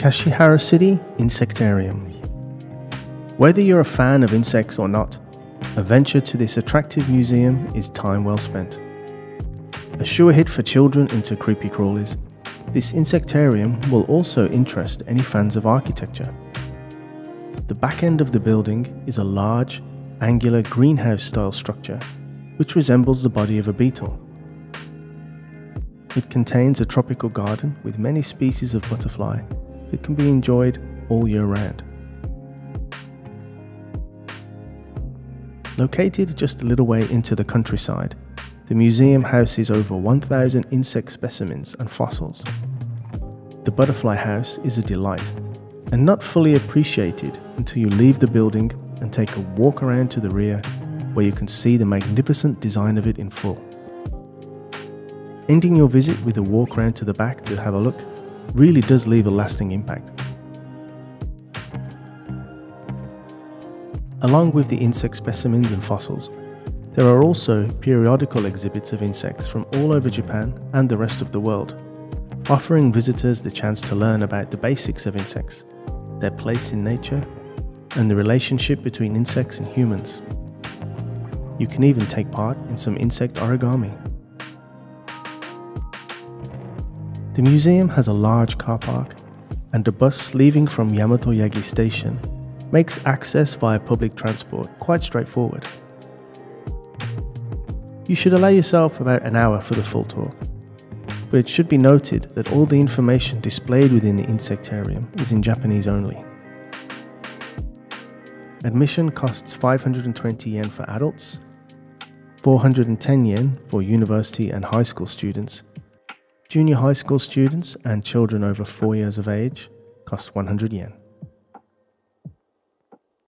Kashihara City Insectarium. Whether you're a fan of insects or not, a venture to this attractive museum is time well spent. A sure hit for children into creepy crawlies, this insectarium will also interest any fans of architecture. The back end of the building is a large, angular greenhouse style structure which resembles the body of a beetle. It contains a tropical garden with many species of butterfly that can be enjoyed all year round. Located just a little way into the countryside, the museum houses over 1,000 insect specimens and fossils. The butterfly house is a delight and not fully appreciated until you leave the building and take a walk around to the rear where you can see the magnificent design of it in full. Ending your visit with a walk around to the back to have a look really does leave a lasting impact. Along with the insect specimens and fossils, there are also periodical exhibits of insects from all over Japan and the rest of the world, offering visitors the chance to learn about the basics of insects, their place in nature, and the relationship between insects and humans. You can even take part in some insect origami. The museum has a large car park, and a bus leaving from Yamato Yagi station makes access via public transport quite straightforward. You should allow yourself about an hour for the full tour, but it should be noted that all the information displayed within the insectarium is in Japanese only. Admission costs 520 yen for adults, 410 yen for university and high school students, Junior high school students and children over 4 years of age cost 100 yen.